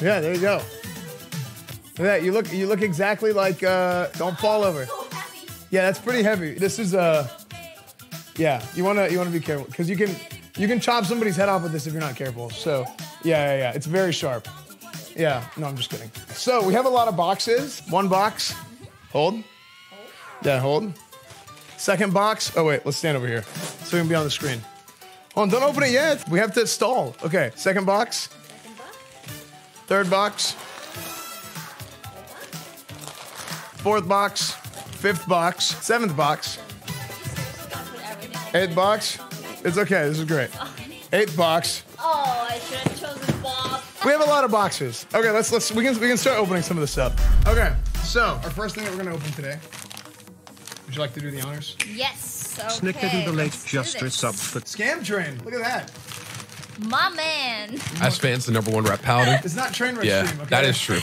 Yeah, there you go. Look at that. You look you look exactly like uh don't fall over. Yeah, that's pretty heavy. This is uh yeah, you wanna you wanna be careful because you can you can chop somebody's head off with this if you're not careful. So yeah, yeah, yeah. It's very sharp. Yeah, no, I'm just kidding. So we have a lot of boxes. One box. Hold. Yeah, hold. Second box. Oh wait, let's stand over here. So we can be on the screen. Hold on, don't open it yet. We have to stall. Okay, second box. Third box. Fourth box. Fifth box. Seventh box. Eighth box. It's okay. This is great. Eighth box. Oh, I should have chosen Bob. We have a lot of boxes. Okay, let's let's we can we can start opening some of this up. Okay, so our first thing that we're gonna open today. Would you like to do the honors? Yes. Okay. Snickerdoodle late let's do just this. dress up for Scam train. Look at that. My man. Esfand's the number one ret paladin. It's not train wreck Yeah, stream. Okay? that is true.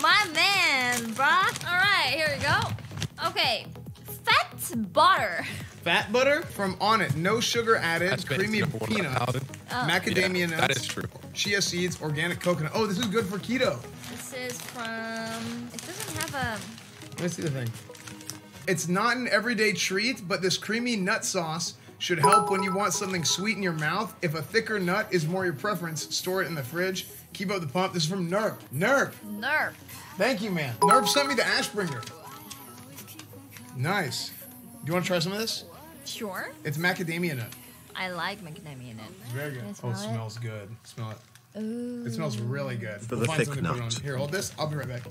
My man, bruh. All right, here we go. Okay. Fat butter. Fat butter from On It. No sugar added. Ass creamy number one rap peanut. paladin. Oh. Macadamia Yeah, nuts. that is true. Chia seeds. Organic coconut. Oh, this is good for keto. This is from. It doesn't have a. Let me see the thing. It's not an everyday treat, but this creamy nut sauce should help when you want something sweet in your mouth. If a thicker nut is more your preference, store it in the fridge. Keep up the pump. This is from Nerf. Nerf. Nerf. Thank you, man. Nerf sent me the Ashbringer. Nice. Do you want to try some of this? Sure. It's macadamia nut. I like macadamia nut. It's very good. Oh, smell it it? smells good. Smell it. Ooh. It smells really good. For the find thick something nut. Here, hold this. I'll be right back.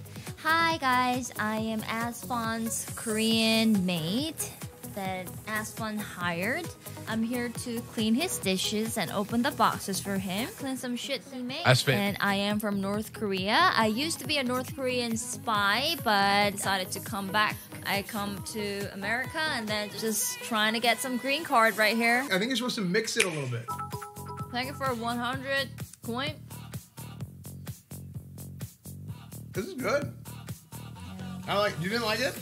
Hi guys, I am Esfand's Korean mate that Esfand hired. I'm here to clean his dishes and open the boxes for him, clean some shit he made. Esfand. And I am from North Korea. I used to be a North Korean spy, but decided to come back. I come to America and then just trying to get some green card right here. I think you're supposed to mix it a little bit. Thank you for 100 point. This is good. I like. You didn't like it?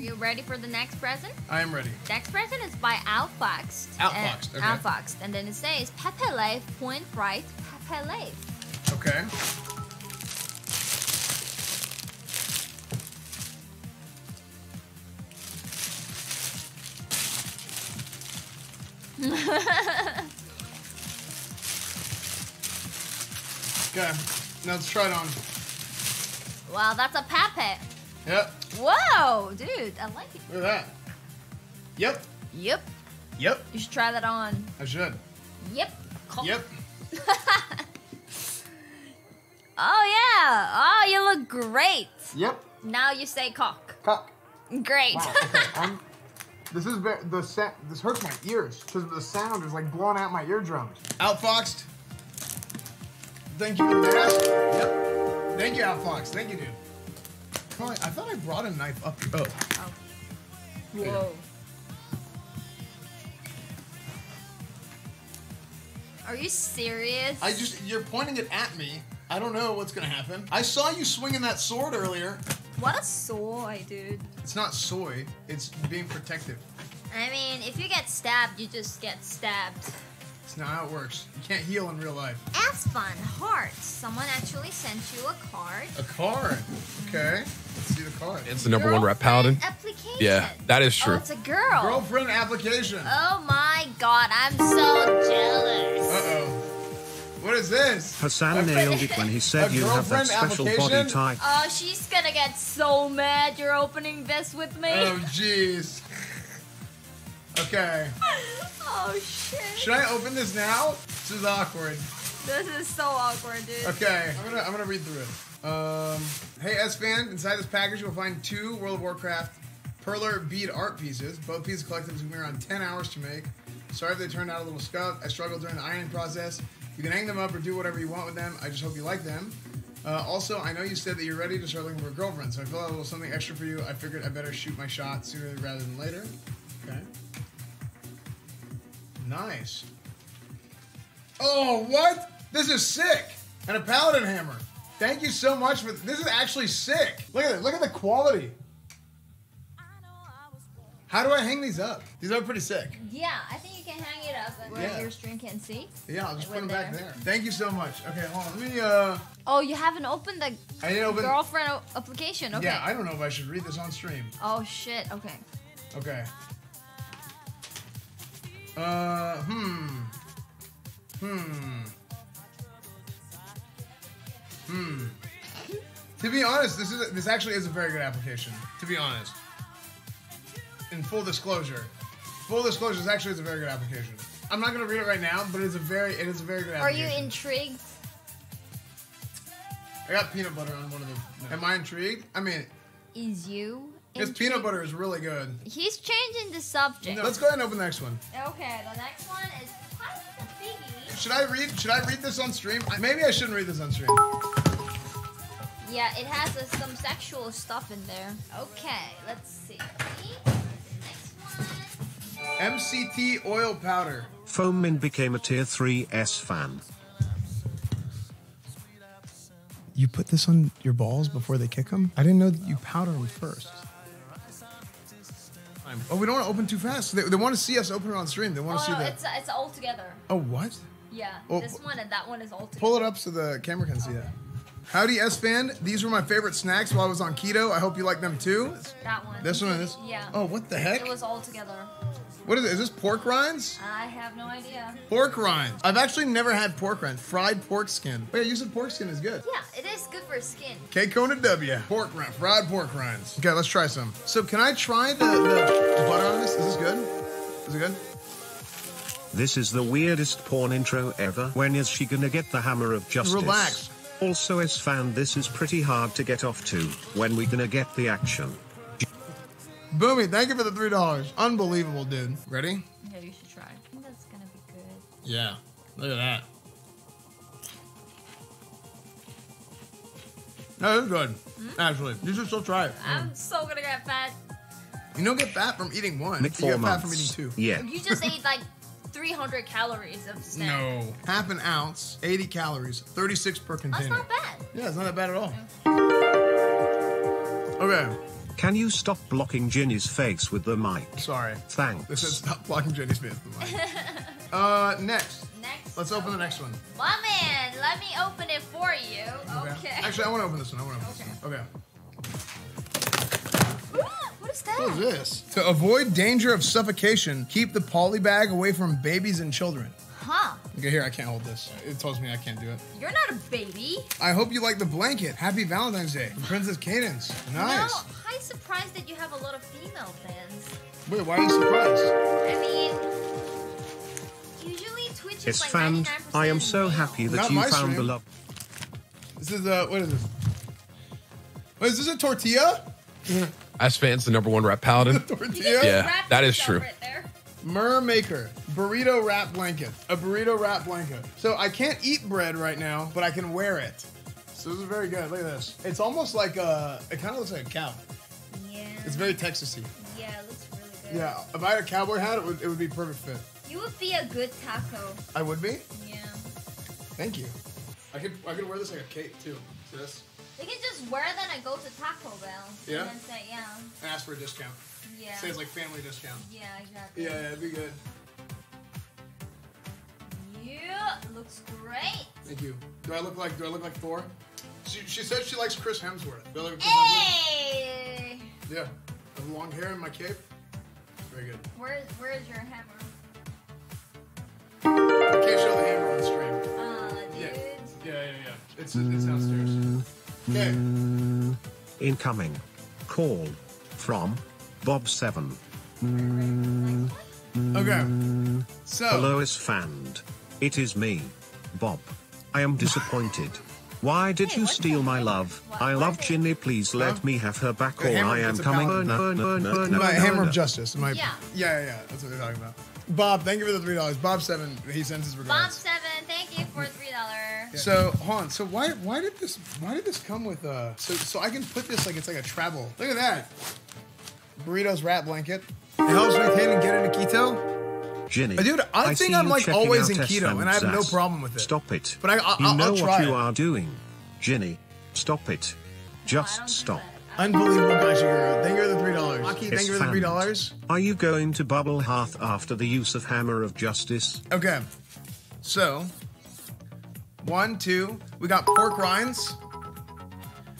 Are you ready for the next present? I am ready. Next present is by Outfoxed. Outfoxed, And- okay. Outfoxed. And then it says Pepe Life, Point Bright, Pepe Life. Okay. okay. Now let's try it on. Wow, that's a Pepe. Yep. Whoa, dude, I like it. Look at that. Yep. Yep, Yep. you should try that on. I should. Yep. Yep. Oh, yeah. Oh, you look great. Yep. Now you say cock. Cock. Great. Wow. Okay. This is very, the sa- This hurts my ears because the sound is like blowing out my eardrums. Outfoxed. Thank you for the mask. Yep. Thank you, Outfoxed. Thank you, dude. I thought I brought a knife up. Oh. Whoa. Are you serious? I just you're pointing it at me. I don't know what's gonna happen. I saw you swinging that sword earlier. What a soy, dude. It's not soy. It's being protective. I mean, if you get stabbed, you just get stabbed. It's not how it works. You can't heal in real life. Esfand hearts. Someone actually sent you a card. A card. Okay. Let's see the card. It's the number one ret paladin. Application. Yeah, that is Oh, true. it's a girl. Girlfriend application. Oh my god, I'm so jealous. Uh oh. What is this? Hasan nailed it when he said you have that girlfriend special body application? type. Oh, she's gonna get so mad you're opening this with me. Oh jeez. Okay. oh shit. Should I open this now? This is awkward. This is so awkward, dude. Okay, I'm gonna I'm gonna read through it. Um, hey Esfand, inside this package you'll find two World of Warcraft Perler bead art pieces. Both pieces collected took me around 10 hours to make. Sorry if they turned out a little scuffed. I struggled during the ironing process. You can hang them up or do whatever you want with them. I just hope you like them. Uh, also, I know you said that you're ready to start looking for a girlfriend, so I feel a little something extra for you. I figured I better shoot my shot sooner rather than later. Okay. Nice. Oh, what? This is sick. And a paladin hammer. Thank you so much for this. Is actually sick. Look at it. Look at the quality. How do I hang these up? These are pretty sick. Yeah, I think you can hang it up where Yeah. your stream can see. Yeah, I'll just put them back there. there. Thank you so much. Okay, hold on. Let me, uh, Oh, you haven't opened the I didn't open. girlfriend application. Okay. Yeah, I don't know if I should read this on stream. oh shit. Okay. Okay. Uh, hmm. Hmm. Hmm. To be honest, this is this actually is a very good application. To be honest, in full disclosure, full disclosure, this actually is a very good application. I'm not gonna read it right now, but it's a very it is a very good Are you intrigued? I got peanut butter on one of them. Am I intrigued? I mean, Is you? this intrigued? peanut butter is really good. He's changing the subject. Let's go ahead and open the next one. Okay, the next one is quite a biggie. Should I read? Should I read this on stream? Maybe I shouldn't read this on stream. Yeah, it has uh, some sexual stuff in there. Okay, let's see. MCT oil powder. Foammin became a tier 3S fan. You put this on your balls before they kick them? I didn't know that you powder them first. Oh, we don't want to open too fast. They, they want to see us open it on stream. They want Oh to see no, the. it's uh, it's all together. Oh, what? Yeah, Oh, this one and that one is all together. Pull it up so the camera can see it. Howdy, Esfand. These were my favorite snacks while I was on keto. I hope you like them too. That one. This one and this. Yeah. Oh, what the heck? It was all together. What is it? Is this pork rinds? I have no idea. Pork rinds. I've actually never had pork rinds. Fried pork skin. Oh, Wait, you said pork skin is good. Yeah, it is good for skin. K Kona W. Pork rind, fried pork rinds. Okay, let's try some. So can I try the, the butter on this? Is this good? Is it good? This is the weirdest porn intro ever. When is she gonna get the hammer of justice? Relax. Also, Esfand, this is pretty hard to get off to. When we gonna get the action? Boomy, thank you for the three dollars. Unbelievable, dude. Ready? Yeah, you should try. I think that's gonna be good. Yeah. Look at that. No, it's good. Hmm? Actually, you should still try it. I'm so gonna get fat. You don't get fat from eating one. Nick you four get fat from eating two. Yeah. You just ate like 300 calories of snack. No. Half an ounce, 80 calories, 36 per container. That's not bad. Yeah, it's not that bad at all. Okay, Can you stop blocking Jinny's face with the mic? sorry. Thanks. They said stop blocking Jinny's face. with the mic. uh, next. Next. Let's open the next one. My man, let me open it for you. Okay. Actually, I want to open this one. I want to open this one. Okay. What is that? What is this? To avoid danger of suffocation, keep the poly bag away from babies and children. Huh? Okay, here, I can't hold this. It tells me I can't do it. You're not a baby. I hope you like the blanket. Happy Valentine's Day from Princess Cadence. Nice. No, I'm surprised that you have a lot of female fans. Wait, why are you surprised? I mean, usually Twitch is It's like fan. I am so happy that Not you my found the stream. love. This is, uh, what is this? Wait, is this a tortilla? Esfand's, the number one ret paladin. You Tortilla? Yeah, that is true. Right there. Myrrh Maker, burrito wrap blanket. A burrito wrap blanket. So I can't eat bread right now, but I can wear it. So this is very good. Look at this. It's almost like a, it kind of looks like a cow. Yeah. It's very Texasy. Yeah, it looks really good. Yeah, if I had a cowboy hat, it would, it would be perfect fit. You would be a good taco. I would be. Yeah. Thank you. I could I could wear this like a cape too. See this? You can just wear that and go to Taco Bell. Yeah? And then say, yeah. And ask for a discount. Yeah. Say it's like family discount. yeah, exactly. Yeah, yeah, it'd be good. Yeah, looks great. Thank you. Do I look like Do I look like Thor? She, she said she likes Chris Hemsworth. Do I look like Chris Hemsworth? Hey! Yeah. I have long hair and my cape. Very good. Where's Where's your hammer? I can't show the hammer on stream. Uh, dude. Yeah. Yeah, yeah, yeah. It's it's downstairs. Okay. Mm, incoming. Call. From. Bob7. Mm, okay. Mm, so Hello Esfand. It is me. Bob. I am disappointed. Why did Hey, you steal my love? What- I love the- Jinny. Please let Huh? me have her back or I am coming. paladin. No, no, no, no, my no, hammer of justice. My Yeah. yeah, yeah, yeah. That's what they're talking about. Bob, thank you for the three dollars. Bob seven. He sends his regards. Bob. Seven, thank you for three dollars. So hold on. So why why did this why did this come with uh so so I can put this like it's like a travel. Look at that. Burritos wrap blanket. It helps maintain and get into keto. Jinny. Dude, I think I'm, like, always in keto, and I have no problem with it. Stop it. But I- I- you I'll- know I'll what you it. are doing, Jinny. Stop it. Just don't stop. Unbelievable, Gashi Thank you for the three dollars. Rocky, thank you for the three dollars. Are you going to bubble hearth after the use of Hammer of Justice? Okay, so one, two. We got pork rinds.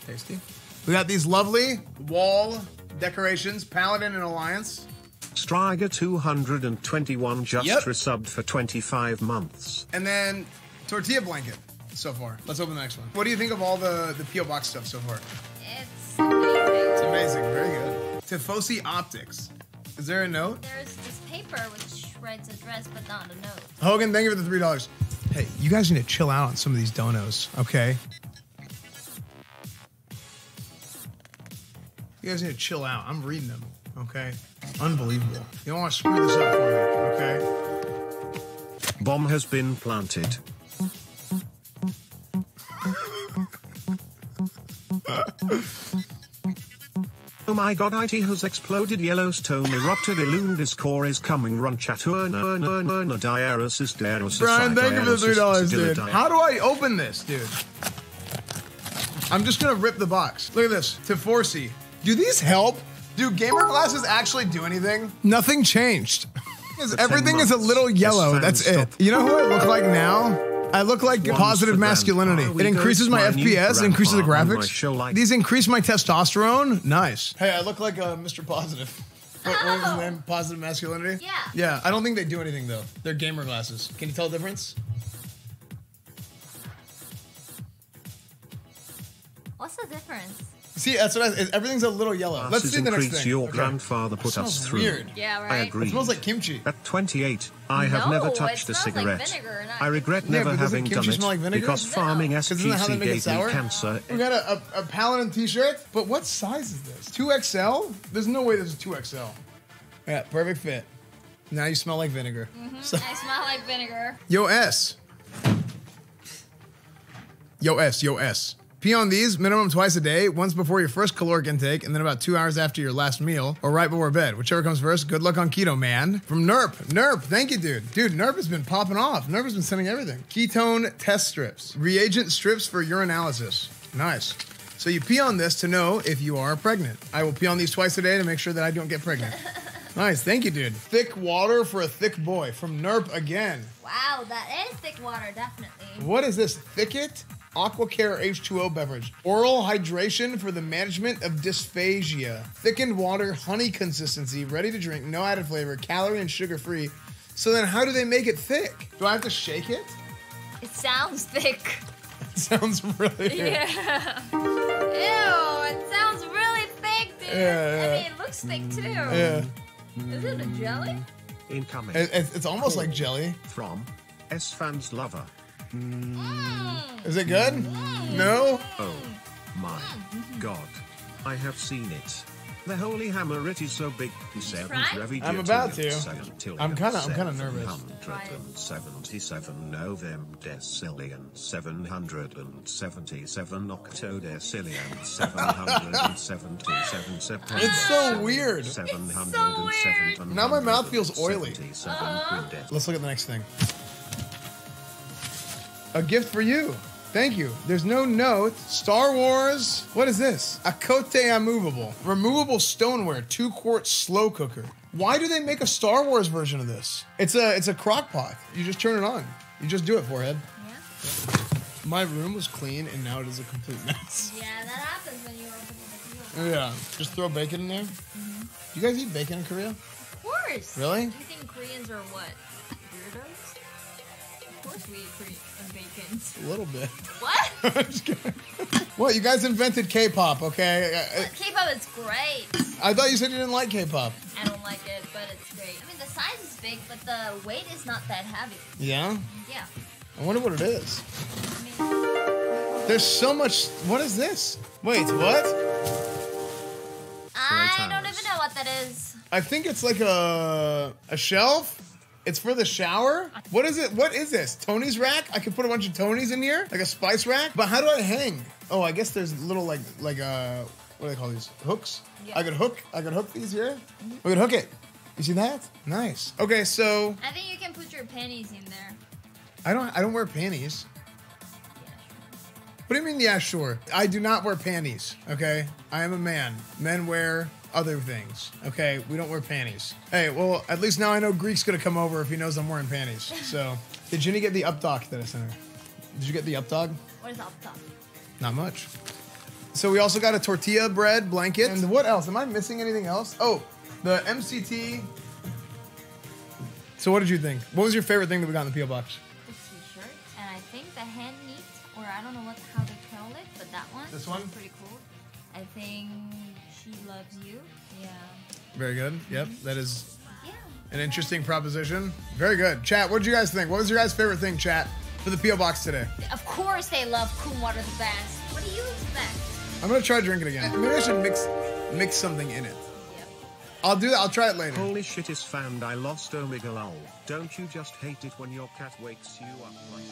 Tasty. We got these lovely wall decorations, Paladin and Alliance. Striger 221 just Yep. resubbed for 25 months. And then tortilla blanket so far. Let's open the next one. What do you think of all the, the P.O. Box stuff so far? It's amazing. It's amazing. Very good. Tifosi Optics. Is there a note? There's this paper which writes address but not a note. Hogan, thank you for the $3. Hey, you guys need to chill out on some of these donos, okay? You guys need to chill out. I'm reading them, okay? Unbelievable. You don't want to screw this up for me, okay? Bomb has been planted. Oh my god, IT has exploded. Yellowstone erupted. Illumidis core is coming. Run chaturna diaresis diaresis. Brian, thank you for the three dollars, dude. How do I open this, dude? I'm just gonna rip the box. Look at this. Tifosi. Do these help? Do gamer glasses actually do anything? Nothing changed. For 10 Everything is a little yellow. That's it. You know who I look like now? I look like One's positive for masculinity. It increases my my new FPS, increases the grandpa on my graphics. show like- These increase my testosterone. Nice. Hey, I look like uh, Mr. Positive. What, what was his Oh. name? Positive masculinity? Yeah. Yeah, I don't think they do anything though. They're gamer glasses. Can you tell the difference? What's the difference? See, that's what I, everything's a little yellow. Let's Let's see the next increase thing. your Okay. grandfather That put us smells through. weird. Yeah, I right? agree. It smells like kimchi. At 28, I have No, never touched a smells like cigarette. vinegar, not I regret Yeah, never having done it like because No. farming 'Cause isn't that SGC make it gave sour? me cancer. We got a, a, a Paladin t-shirt, but what size is this? 2XL? There's no way this is 2XL. Yeah, perfect fit. Now you smell like vinegar. Mm-hmm. So, I smell like vinegar. yo S. Yo S, yo S. Pee on these minimum twice a day, once before your first caloric intake, and then about two hours after your last meal, or right before bed. Whichever comes first. Good luck on keto, man. From Nerp. Nerp, thank you, dude. Dude, Nerp has been popping off. Nerp has been sending everything. Ketone test strips. Reagent strips for urinalysis. Nice. So you pee on this to know if you are pregnant. I will pee on these twice a day to make sure that I don't get pregnant. nice, thank you, dude. Thick water for a thick boy. From Nerp again. Wow, that is thick water, definitely. What is this? Thicket Aquacare H2O beverage. Oral hydration for the management of dysphagia. Thickened water, honey consistency, ready to drink, no added flavor, calorie and sugar free. So then how do they make it thick? Do I have to shake it? It sounds thick. It sounds really thick. Yeah. Ew, it sounds really thick, dude. Yeah, yeah. I mean, it looks thick too. Yeah. Is it a jelly? Incoming It- it's, it's almost like jelly. from Esfand's lover. Mm. Is it good? No? Oh my god. I have seen it. The holy hammer it is so big. He said Try? I'm about to. I'm kinda- I'm kinda nervous. 177 Novem decillion 777 octodecillion 777 September. It's so weird. 707 Now my mouth feels oily. 77 quindet- Let's look at the next thing. A gift for you. Thank you. There's no note. Star Wars. What is this? A Cote Immovable. Removable stoneware, two quart slow cooker. Why do they make a Star Wars version of this? It's a it's a crock pot. You just turn it on. You just do it, forehead. Yeah. My room was clean and now it is a complete mess. Yeah, that happens when you open the oh, computer. Yeah. Just throw bacon in there. Mm-hmm. You guys eat bacon in Korea? Of course. Really? Do you think Koreans are what? Weirdos? Of course we eat Korean bacons. A little bit. What? I'm just kidding. Well, you guys invented K-pop, okay? Uh, uh, K-pop is great. I thought you said you didn't like K-pop. I don't like it, but it's great. I mean, the size is big, but the weight is not that heavy. Yeah? Yeah. I wonder what it is. I mean, There's so much. What is this? Wait, what? I don't even know what that is. I think it's like a a shelf. It's for the shower. What is it? What is this? Tony's rack? I could put a bunch of Tonys in here, like a spice rack. But how do I hang? Oh, I guess there's little like like uh what do they call these? Hooks. Yeah. I could hook. I could hook these here. We could hook it. You see that? Nice. Okay, so I think you can put your panties in there. I don't I don't wear panties. What do you mean? Yeah, sure. I do not wear panties. Okay, I am a man. Men wear other things. Okay, we don't wear panties. Hey, well, at least now I know Greek's gonna come over if he knows I'm wearing panties. So, did Jinny get the up doc that I sent her? Did you get the up dog? What is up top? Not much. So we also got a tortilla bread blanket. And what else? Am I missing anything else? Oh, the MCT. So what did you think? What was your favorite thing that we got in the PO box? The t-shirt, and I think the hand knit, or I don't know what how they call it, but that one. This one? pretty cool. I think she loves you. Yeah. Very good. Yep, mm-hmm. that is Yeah. an interesting proposition. Very good. Chat, what did you guys think? What was your guys' favorite thing, chat, for the PO box today? Of course they love cool water the best. What do you expect? I'm gonna try drinking drink it again. Maybe I should mix mix something in it. Yep. I'll do that. I'll try it later. Holy shit is found I lost Omega lol. Don't you just hate it when your cat wakes you up like